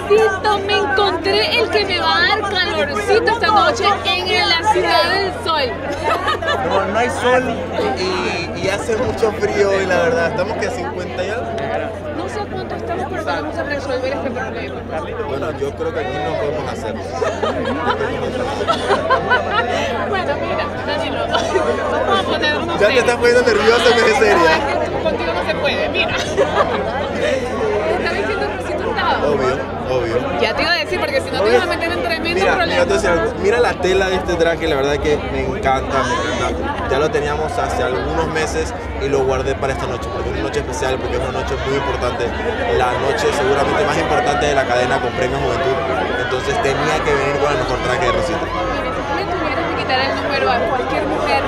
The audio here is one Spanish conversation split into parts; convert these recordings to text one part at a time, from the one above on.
amorcito, me encontré el que me va a dar calorcito esta noche en la ciudad del sol. No, no hay sol y, y hace mucho frío y la verdad, estamos que a 50 y algo. No sé cuánto estamos, pero vamos a resolver este problema. Bueno, yo creo que aquí no podemos hacerlo. Bueno, mira, Danilo, vamos a ponernos Ya te estás poniendo seria. No, es que contigo no se puede, mira. Está diciendo Rosito Hurtado. Obvio, obvio. Ya te iba a decir, porque si no te ibas a meter en tremendo Mira, mira, problema. la tela de este traje, la verdad que me encanta, me encanta. Ya lo teníamos hace algunos meses y lo guardé para esta noche, porque es una noche especial, porque es una noche muy importante. La noche seguramente más importante de la cadena con Premio Juventud. Entonces tenía que venir con el mejor traje de Rosita. Mira, si tú le tuvieras que quitar el número a cualquier mujer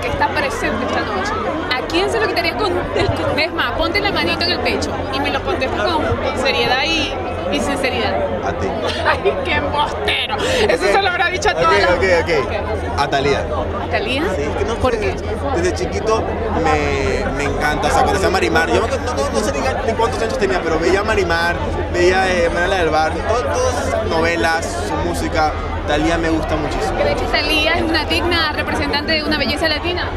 que está presente esta noche, ¿a quién se lo quitarías con el Es más, ponte la manito en el pecho y me lo contestas con, con seriedad y, y sinceridad. A ti. ¡Ay, qué embostero! Eso se lo habrá dicho a Ok, las... ok, ok. A Talía. ¿Talía? Sí, es que no ¿Por qué? Desde chiquito me, me encanta, o sea, parecía Marimar. Yo no, no, no sé ni, cuántos años tenía, pero veía Marimar, veía eh, Manuela del Bar, todas sus novelas, su música. Talía me gusta muchísimo. ¿Crees que Talía es una digna representante de una belleza latina?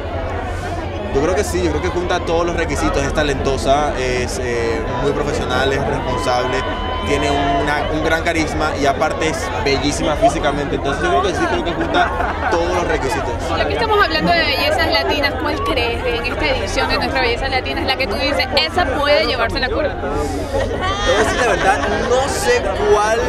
Yo creo que sí, yo creo que junta todos los requisitos. Es talentosa, es eh, muy profesional, es responsable, tiene una- un gran carisma y aparte es bellísima físicamente. Entonces yo creo que sí, creo que junta todos los requisitos. Ya que estamos hablando de bellezas latinas, ¿cuál crees en esta edición de nuestra belleza latina es la que tú dices, esa puede llevarse la corona? Te voy a decir la verdad, no sé cuál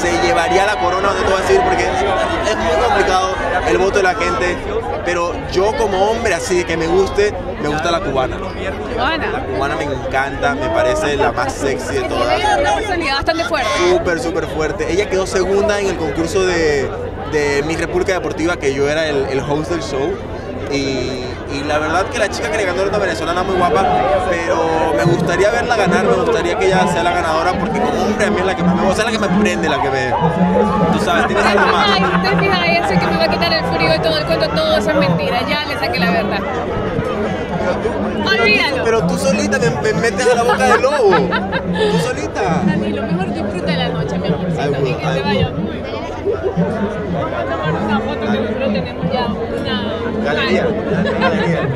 se llevaría la corona, no te voy a decir, porque es, es muy complicado el voto de la gente, pero yo como hombre así que me guste, me gusta la cubana. La Juana. cubana me encanta, me parece la más sexy de todas. Tiene una personalidad bastante fuerte. Súper, súper fuerte. Ella quedó segunda en el concurso de, de Miss República Deportiva, que yo era el, el host del show. Y, y la verdad que la chica que le ganó era una venezolana muy guapa, pero me gustaría verla ganar, me gustaría que ella sea la ganadora, porque como hombre a mí es la que más me gusta, es la que me prende, la que me... Tú sabes, tienes algo más. Eso es mentira. Ya le saqué la verdad. Olvídalo. Pero tú solita me, me metes a la boca del lobo. Tú solita. Danilo, mejor disfruta la noche, mi amorcito, Ay, y que ay, te vaya muy bien. Vamos a tomar una foto que nosotros tenemos ya una... Galería. Galería.